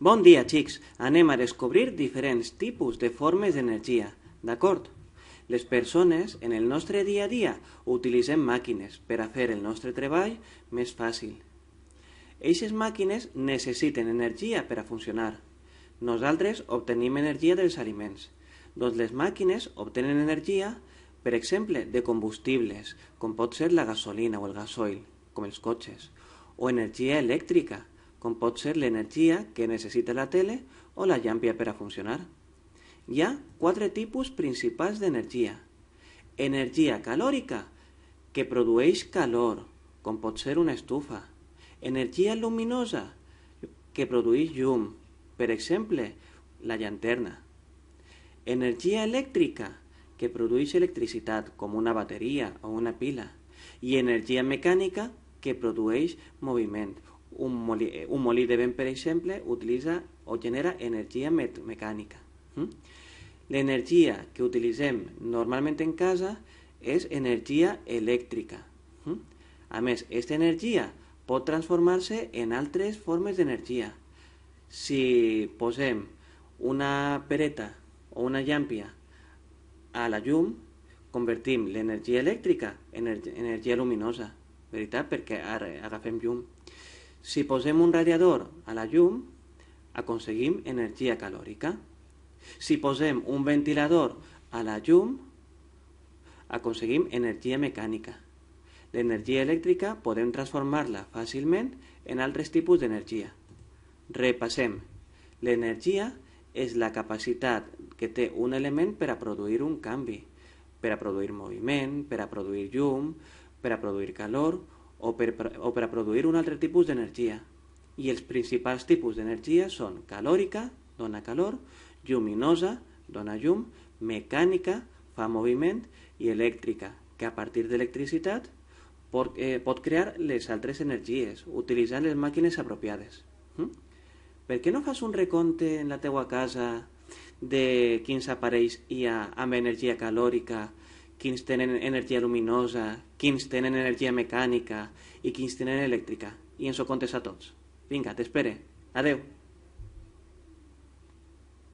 Bon dia, xics. Anem a descobrir diferents tipus de formes d'energia, d'acord? Les persones, en el nostre dia a dia, utilitzem màquines per a fer el nostre treball més fàcil. Eixes màquines necessiten energia per a funcionar. Nosaltres obtenim energia dels aliments. Doncs les màquines obtenen energia, per exemple, de combustibles, com pot ser la gasolina o el gasoil, com els cotxes, o energia elèctrica, com pot ser l'energia que necessita la tele o la llàmpia per a funcionar. Hi ha quatre tipus principals d'energia. Energia calòrica, que produeix calor, com pot ser una estufa. Energia luminosa, que produeix llum, per exemple, la llanterna. Energia elèctrica, que produeix electricitat, com una bateria o una pila. I energia mecànica, que produeix moviment. Un molí, un molí de vent, per exemple, utilitza o genera energia me mecànica. Mm? L'energia que utilitzem normalment en casa és energia elèctrica. Mm? A més, aquesta energia pot transformar-se en altres formes d'energia. Si posem una pereta o una llàmpia a la llum, convertim l'energia elèctrica en energia luminosa, veritat? Perquè ara agafem llum. Si posem un radiador a la llum, aconseguim energia calòrica. Si posem un ventilador a la llum, aconseguim energia mecànica. L'energia elèctrica podem transformar-la fàcilment en altres tipus d'energia. Repassem. L'energia és la capacitat que té un element per a produir un canvi, per a produir moviment, per a produir llum, per a produir calor o per, o per a produir un altre tipus d'energia. I els principals tipus d'energia són calòrica, dona calor, lluminosa, dona llum, mecànica, fa moviment, i elèctrica, que a partir d'electricitat pot, eh, pot crear les altres energies, utilitzant les màquines apropiades. Mm? Per què no fas un recompte en la teua casa de quins aparells hi ha amb energia calòrica, quins tenen energia luminosa, quins tenen energia mecànica i quins tenen elèctrica? I ens ho contes a tots. Vinga, t'espere. Adeu.